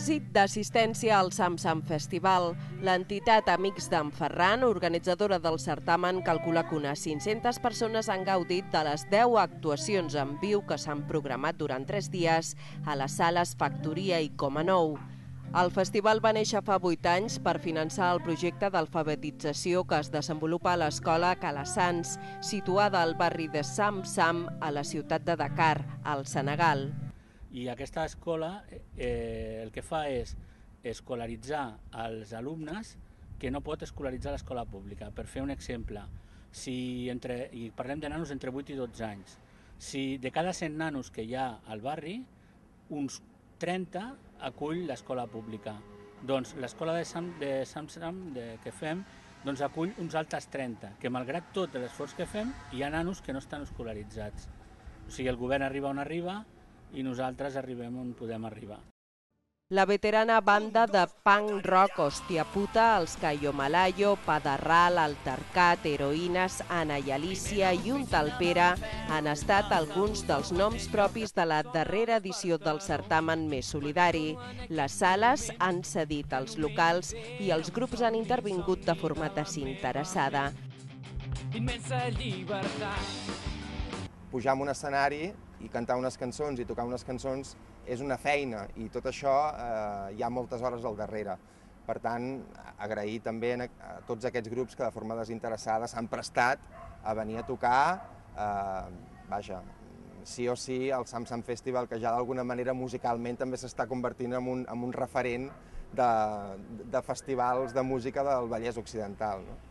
èxit d'assistència al Sam Sam Festival. L'entitat Amics d'en Ferran, organitzadora del certamen, calcula que unes 500 persones han gaudit de les 10 actuacions en viu que s'han programat durant 3 dies a les sales Factoria i Coma Nou. El festival va néixer fa 8 anys per finançar el projecte d'alfabetització que es desenvolupa a l'escola Calassans, situada al barri de Sam Sam, a la ciutat de Dakar, al Senegal. I aquesta escola eh, el que fa és escolaritzar els alumnes que no pot escolaritzar l'escola pública. Per fer un exemple, si entre, i parlem de nanos entre 8 i 12 anys, si de cada 100 nanos que hi ha al barri, uns 30 acull l'escola pública. Doncs l'escola de, Sam, de Samsam de, que fem doncs acull uns altres 30, que malgrat tot l'esforç que fem, hi ha nanos que no estan escolaritzats. O sigui, el govern arriba on arriba, i nosaltres arribem on podem arribar. La veterana banda de punk rock Hòstia Puta, els Cayo Malayo, Padarral, Altercat, Heroïnes, Anna i Alicia i un tal Pere han estat alguns dels noms propis de la darrera edició del certamen més solidari. Les sales han cedit els locals i els grups han intervingut de forma desinteressada. Immensa llibertat. Pujar en un escenari i cantar unes cançons i tocar unes cançons és una feina i tot això eh, hi ha moltes hores al darrere. Per tant, agrair també a tots aquests grups que de forma desinteressada s'han prestat a venir a tocar, eh, vaja, sí o sí el Samsam Festival, que ja d'alguna manera musicalment també s'està convertint en un, en un referent de, de festivals de música del Vallès Occidental. No?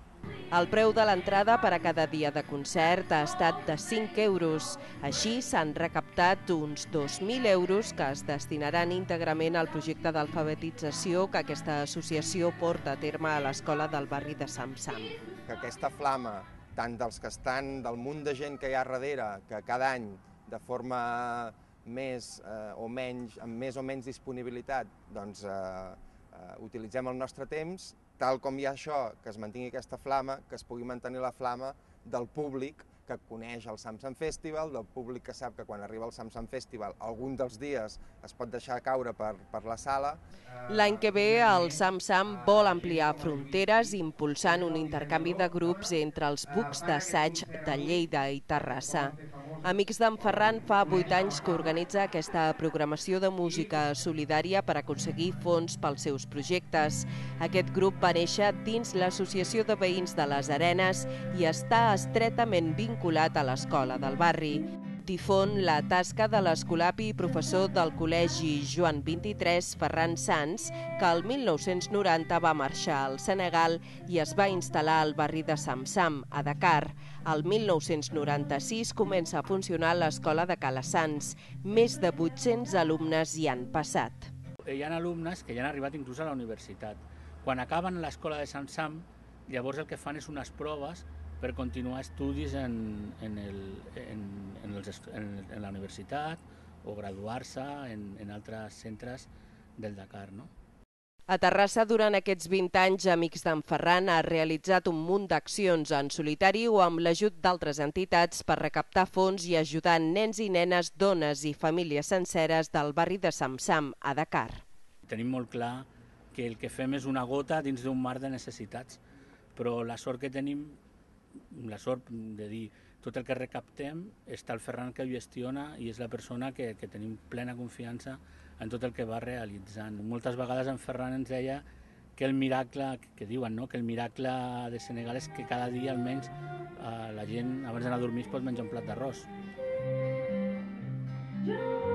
El preu de l'entrada per a cada dia de concert ha estat de 5 euros. Així s'han recaptat uns 2.000 euros que es destinaran íntegrament al projecte d'alfabetització que aquesta associació porta a terme a l'escola del barri de Samsam. Que aquesta flama, tant dels que estan, del munt de gent que hi ha darrere, que cada any, de forma més eh, o menys, amb més o menys disponibilitat, doncs eh, eh, utilitzem el nostre temps tal com hi ha això, que es mantingui aquesta flama, que es pugui mantenir la flama del públic que coneix el Samsung Festival, del públic que sap que quan arriba el Samsung Festival algun dels dies es pot deixar caure per, per la sala. L'any que ve el Samsam vol ampliar fronteres impulsant un intercanvi de grups entre els bucs d'assaig de Lleida i Terrassa. Amics d'en Ferran fa 8 anys que organitza aquesta programació de música solidària per aconseguir fons pels seus projectes. Aquest grup va néixer dins l'Associació de Veïns de les Arenes i està estretament vinculat a l'escola del barri difon la tasca de l'escolapi i professor del Col·legi Joan 23, Ferran Sans, que el 1990 va marxar al Senegal i es va instal·lar al barri de Samsam, a Dakar. El 1996 comença a funcionar l'escola de Calassans. Més de 800 alumnes hi han passat. Hi ha alumnes que ja han arribat inclús a la universitat. Quan acaben l'escola de Samsam, llavors el que fan és unes proves per continuar estudis en, en, el, els, en, en la universitat o graduar-se en, en altres centres del Dakar. No? A Terrassa, durant aquests 20 anys, Amics d'en Ferran ha realitzat un munt d'accions en solitari o amb l'ajut d'altres entitats per recaptar fons i ajudar nens i nenes, dones i famílies senceres del barri de Samsam, a Dakar. Tenim molt clar que el que fem és una gota dins d'un mar de necessitats, però la sort que tenim la sort de dir tot el que recaptem està el Ferran que ho gestiona i és la persona que, que tenim plena confiança en tot el que va realitzant. Moltes vegades en Ferran ens deia que el miracle, que diuen, no? que el miracle de Senegal és que cada dia almenys eh, la gent abans d'anar a dormir es pot menjar un plat d'arròs. Yeah.